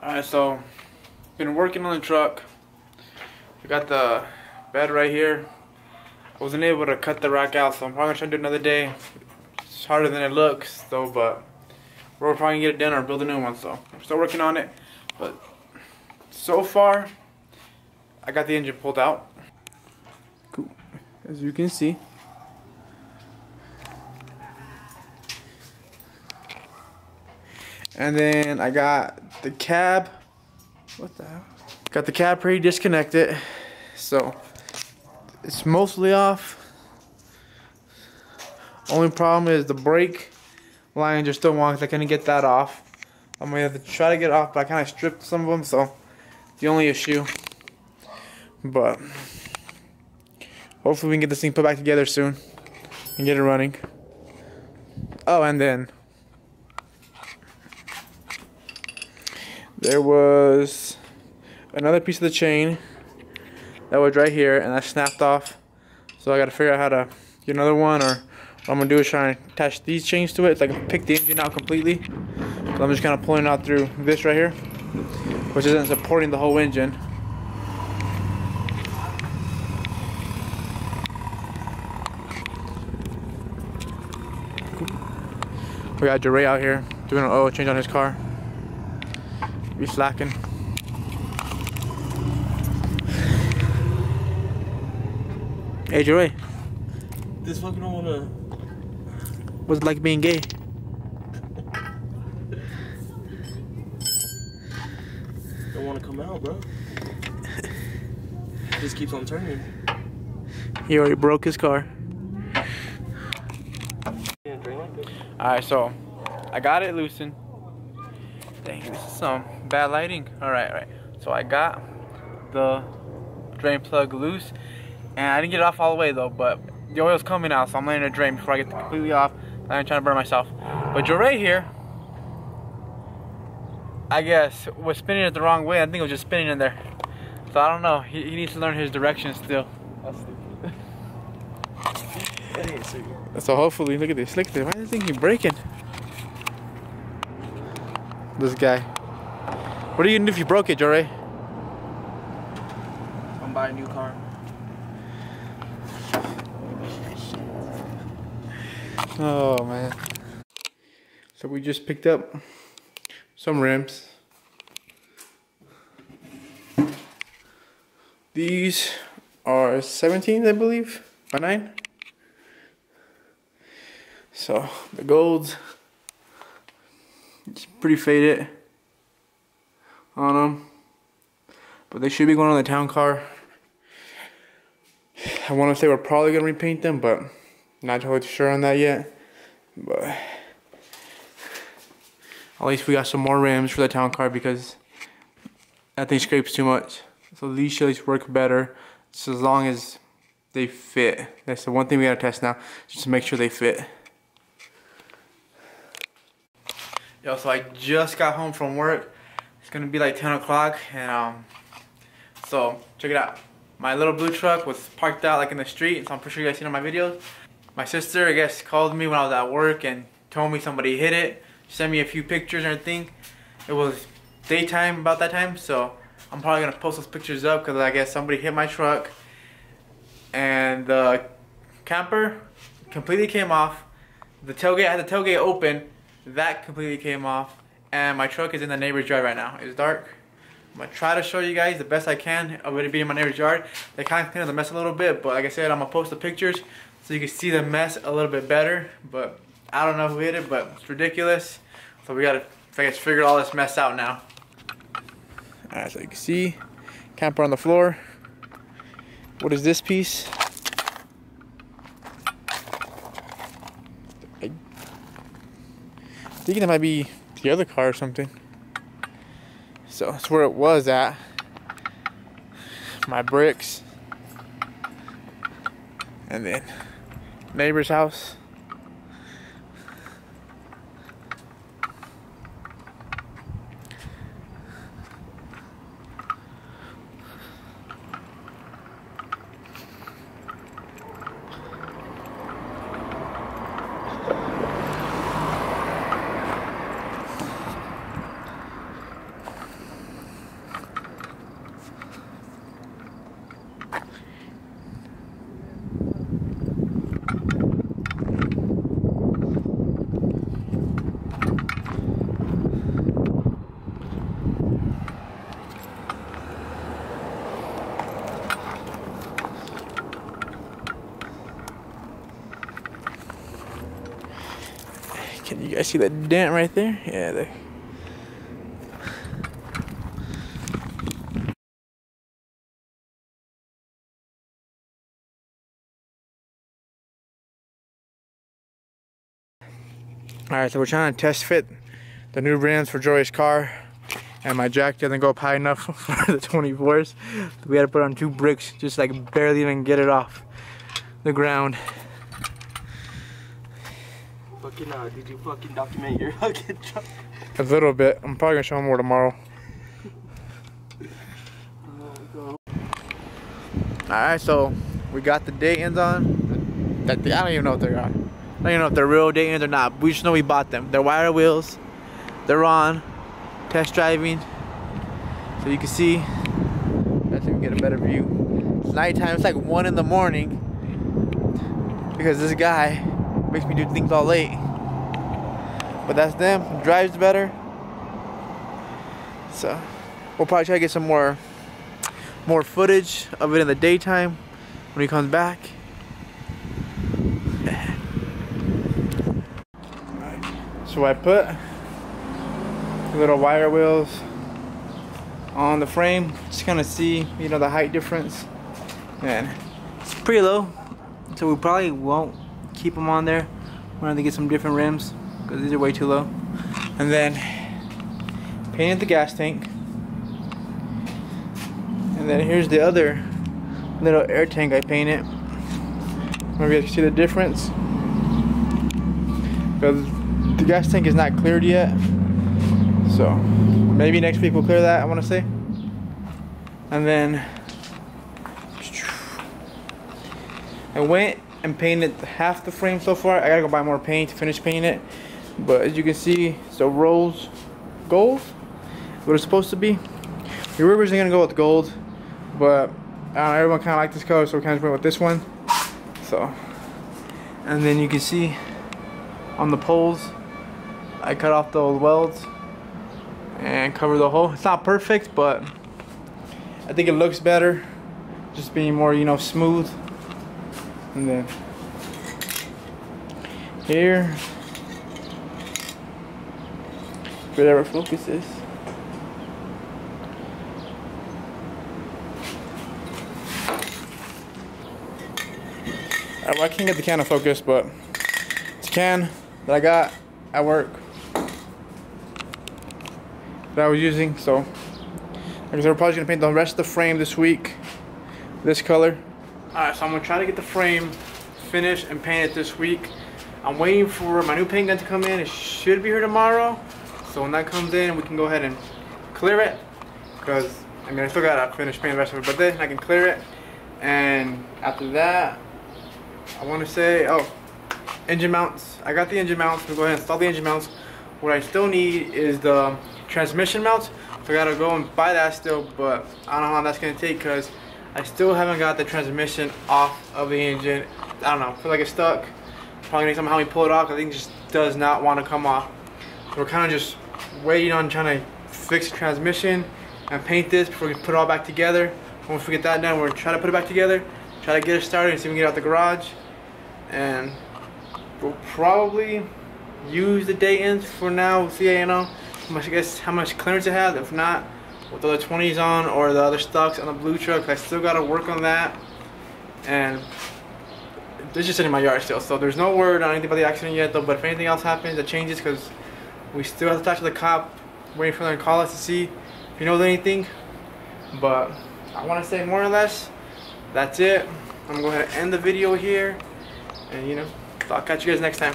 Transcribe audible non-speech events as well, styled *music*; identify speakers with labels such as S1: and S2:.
S1: Alright, so been working on the truck. I got the bed right here. I wasn't able to cut the rack out, so I'm probably gonna try to do another day. It's harder than it looks, though, but we're probably gonna get it done or build a new one. So I'm still working on it, but so far I got the engine pulled out. Cool, as you can see. And then I got the cab. What the hell? Got the cab pretty disconnected. So it's mostly off. Only problem is the brake lines are still on because I couldn't get that off. I'm gonna have to try to get off, but I kind of stripped some of them, so the only issue. But hopefully we can get this thing put back together soon and get it running. Oh, and then there was another piece of the chain that was right here and I snapped off. So I gotta figure out how to get another one or what I'm gonna do is try and attach these chains to it so I can pick the engine out completely. So I'm just kind of pulling out through this right here which isn't supporting the whole engine. We got Jure out here doing an oil change on his car be slacking. Hey Joey.
S2: This fucking don't wanna.
S1: What's it like being gay?
S2: Don't wanna come out, bro. Just keeps on turning.
S1: He already broke his car.
S2: Yeah, drink like this.
S1: Alright, so I got it loosened. Dang, this is some bad lighting. Alright, alright. So I got the drain plug loose. And I didn't get it off all the way though, but the oil's coming out, so I'm letting it drain before I get completely off. I'm trying to burn myself. But Jure here, I guess, was spinning it the wrong way. I think it was just spinning in there. So I don't know. He, he needs to learn his direction still. *laughs* So hopefully, look at this. Look at this. Why is this thing keep breaking? This guy. What are you gonna do if you broke it, Jore?
S2: I'm buying a new car.
S1: Oh man. So we just picked up some rims. These are 17, I believe, by 9. So the golds, it's pretty faded on them, but they should be going on the town car. I want to say we're probably gonna repaint them, but not totally sure on that yet. But at least we got some more rims for the town car because that thing scrapes too much. So these should at least work better. So as long as they fit. That's the one thing we gotta test now, just to make sure they fit. Yo, so I just got home from work. It's gonna be like 10 o'clock and um, so check it out. My little blue truck was parked out like in the street, so I'm pretty sure you guys seen on my videos. My sister, I guess, called me when I was at work and told me somebody hit it. She Sent me a few pictures and everything. It was daytime about that time, so I'm probably gonna post those pictures up because I guess somebody hit my truck and the camper completely came off. The tailgate I had the tailgate open, that completely came off, and my truck is in the neighbor's yard right now. It's dark. I'm gonna try to show you guys the best I can of it being in my neighbor's yard. They kind of cleaned the mess a little bit, but like I said, I'm gonna post the pictures so you can see the mess a little bit better. But I don't know who hit it, but it's ridiculous. So we gotta, I guess, figure all this mess out now. Alright, so you can see, camper on the floor. What is this piece? I think that might be the other car or something. So that's where it was at. My bricks. And then neighbor's house. Guys see that dent right there? Yeah, there. Alright, so we're trying to test fit the new rims for Joey's car. And my jack doesn't go up high enough *laughs* for the 24s. We had to put on two bricks, just like barely even get it off the ground.
S2: Fucking uh, did you fucking document your *laughs* fucking truck?
S1: A little bit. I'm probably gonna show more tomorrow. Alright, so we got the Dayton's on. That I don't even know if they're on. I don't even know if they're real Dayton's or not. We just know we bought them. They're wire wheels. They're on. Test driving. So you can see. Let's see if we can get a better view. It's nighttime. It's like one in the morning. Because this guy makes me do things all late. But that's them. Drives better. So we'll probably try to get some more more footage of it in the daytime when he comes back. *laughs* so I put little wire wheels on the frame just kind of see you know the height difference and it's pretty low so we probably won't keep them on there we're to get some different rims because these are way too low. And then painted the gas tank. And then here's the other little air tank I painted. Maybe you can see the difference? Because the gas tank is not cleared yet. So maybe next week we'll clear that I want to say. And then I went and painted half the frame so far. I gotta go buy more paint to finish painting it but as you can see so rose gold what it's supposed to be. We were originally gonna go with gold but everyone kind of liked this color so we kind of went with this one. So and then you can see on the poles I cut off the old welds and cover the hole. It's not perfect but I think it looks better just being more you know smooth. And then here whatever focus is I can't get the can to focus, but it's a can that I got at work that I was using. So, I said, we're probably gonna paint the rest of the frame this week, this color. All right, so I'm gonna try to get the frame finished and painted this week. I'm waiting for my new paint gun to come in. It should be here tomorrow. So when that comes in, we can go ahead and clear it. Because, I mean, I still gotta finish painting the rest of it, but then I can clear it. And after that, I want to say, oh, engine mounts. I got the engine mounts. We'll go ahead and install the engine mounts. What I still need is the transmission mounts. So I gotta go and buy that still, but I don't know how that's gonna take because I still haven't got the transmission off of the engine. I don't know, I feel like it's stuck. Probably next time how we pull it off, I think it just does not want to come off. So we're kind of just waiting on trying to fix the transmission and paint this before we put it all back together. Once we get that done, we're trying to put it back together, try to get it started and see if we can get out the garage. And we'll probably use the Dayton's for now. See, you know, how much I guess how much clearance it has. If not, with the other 20s on or the other stocks on the blue truck, I still gotta work on that. And this just sitting in my yard still, so there's no word on anything about the accident yet. Though, but if anything else happens, that changes because we still have to talk to the cop, waiting for them to call us to see if he knows anything. But I want to say more or less, that's it. I'm gonna go ahead and end the video here, and you know, so I'll catch you guys next time.